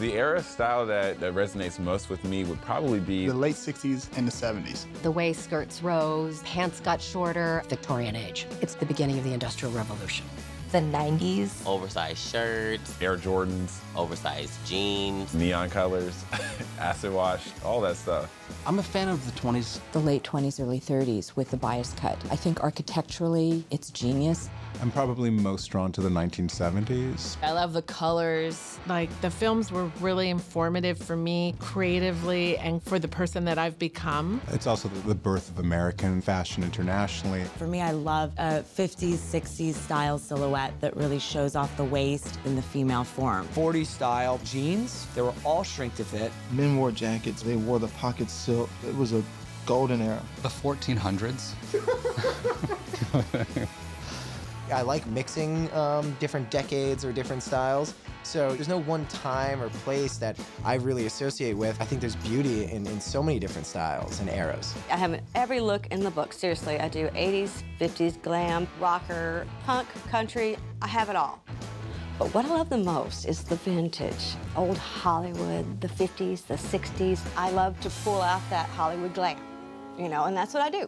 The era style that, that resonates most with me would probably be the late 60s and the 70s. The way skirts rose, pants got shorter. Victorian age. It's the beginning of the Industrial Revolution. The 90s. Oversized shirts. Air Jordans. Oversized jeans. Neon colors. acid wash. All that stuff. I'm a fan of the 20s. The late 20s, early 30s with the bias cut. I think architecturally, it's genius. I'm probably most drawn to the 1970s. I love the colors. Like, the films were really informative for me creatively and for the person that I've become. It's also the birth of American fashion internationally. For me, I love a 50s, 60s style silhouette that really shows off the waist in the female form. 40 style jeans, they were all shrink to fit. Men wore jackets, they wore the pocket silk. It was a golden era. The 1400s. I like mixing um, different decades or different styles. So there's no one time or place that I really associate with. I think there's beauty in, in so many different styles and eras. I have every look in the book, seriously. I do 80s, 50s, glam, rocker, punk, country. I have it all. But what I love the most is the vintage, old Hollywood, the 50s, the 60s. I love to pull out that Hollywood glam, you know, and that's what I do.